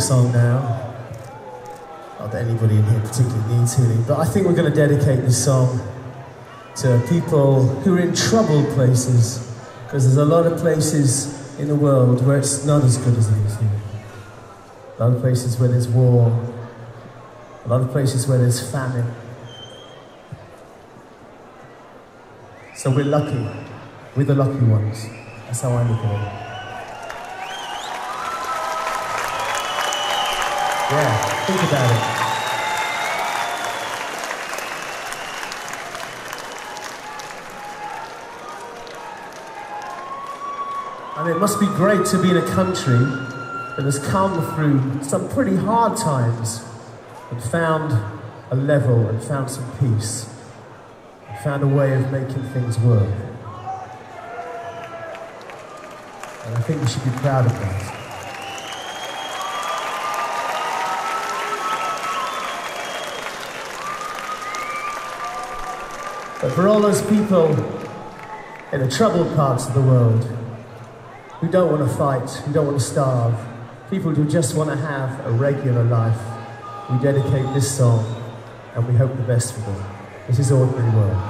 song now. Not that anybody in here particularly needs healing, but I think we're going to dedicate this song to people who are in troubled places, because there's a lot of places in the world where it's not as good as it is here. A lot of places where there's war, a lot of places where there's famine. So we're lucky. We're the lucky ones. That's how I look at it. Yeah, think about it. Mean, it must be great to be in a country that has come through some pretty hard times and found a level and found some peace, and found a way of making things work. And I think we should be proud of that. But for all those people in the troubled parts of the world who don't want to fight, who don't want to starve, people who just want to have a regular life, we dedicate this song and we hope the best for them. This is Ordinary World.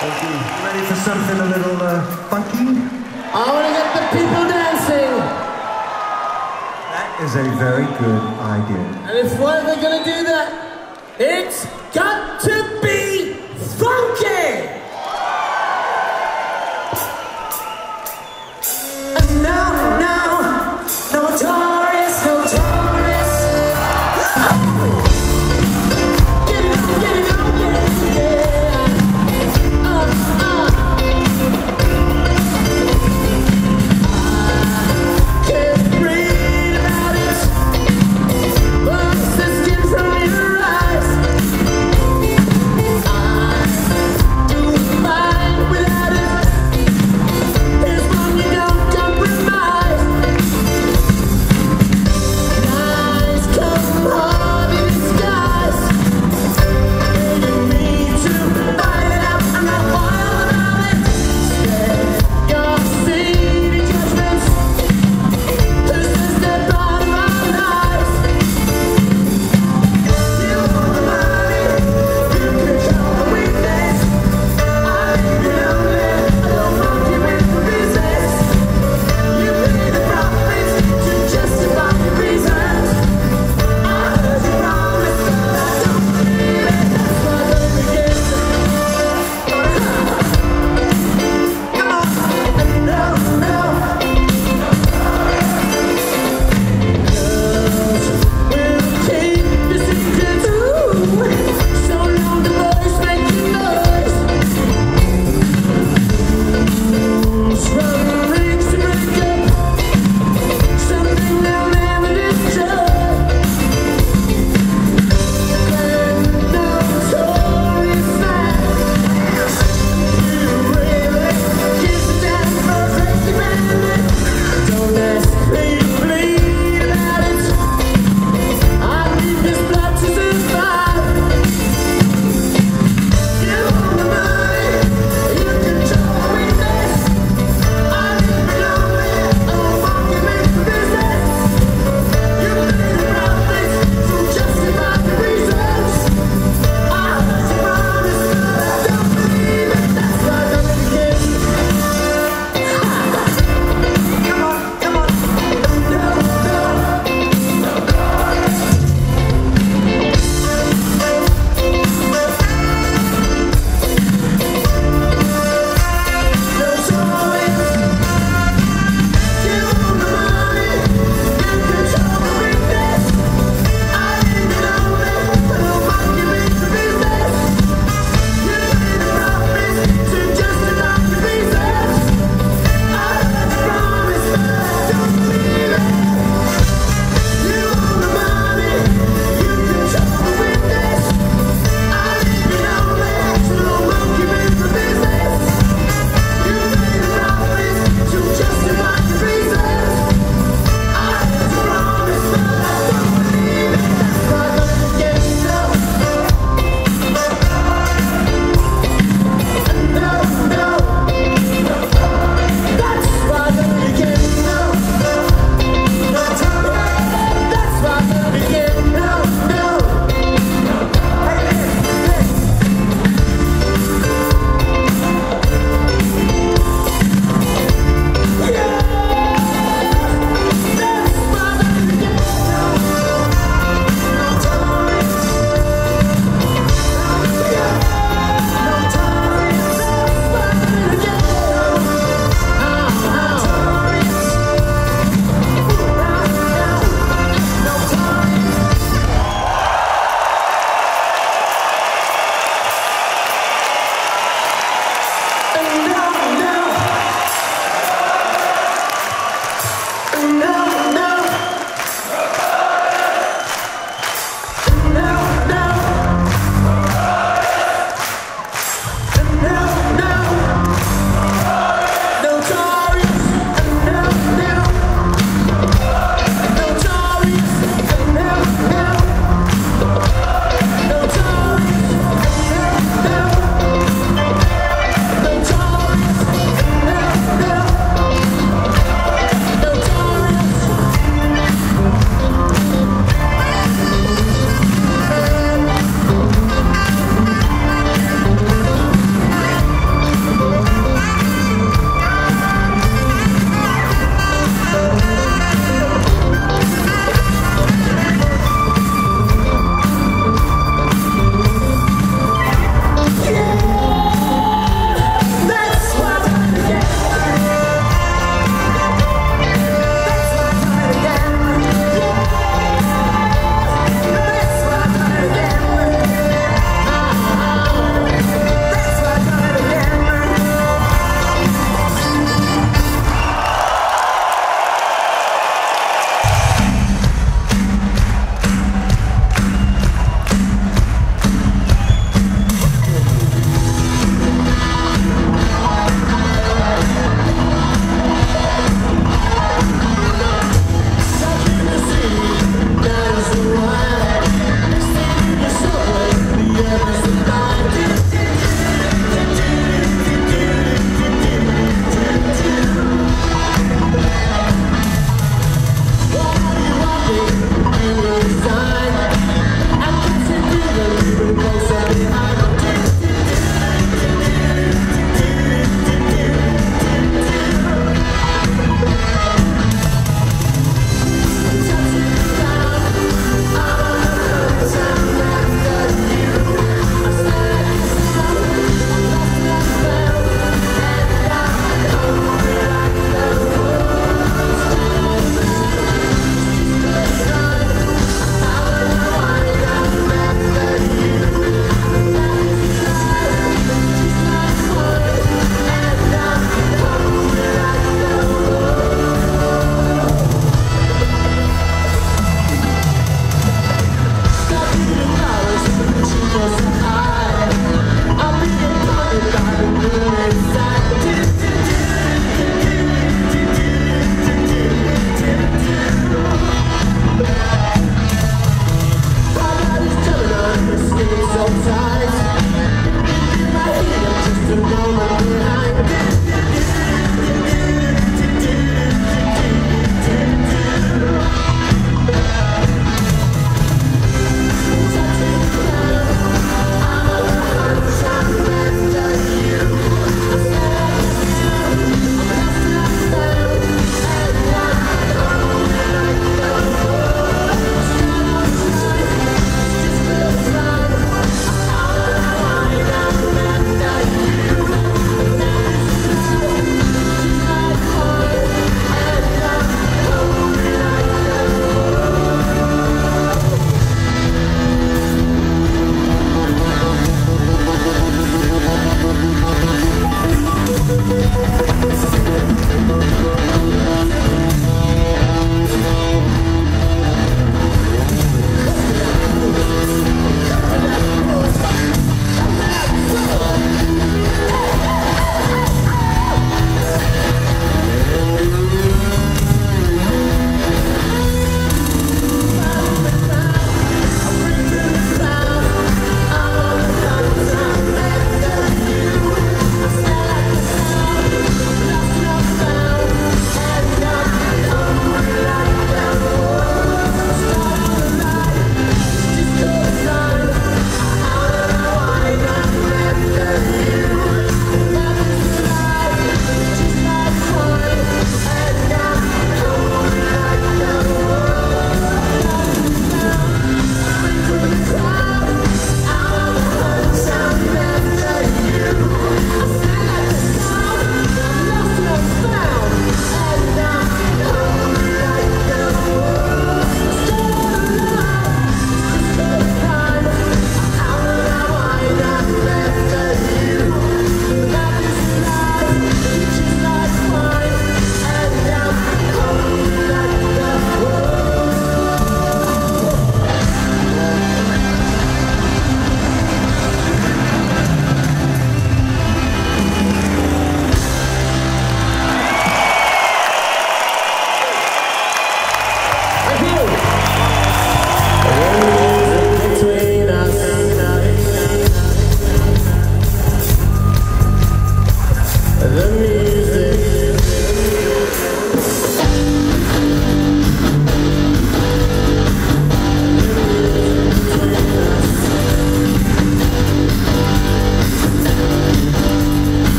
Thank you. Ready for something a little uh, funky? I want to get the people dancing. That is a very good idea. And if we're ever going to do that, it's got to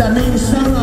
在你的身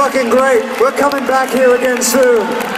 fucking great. We're coming back here again soon.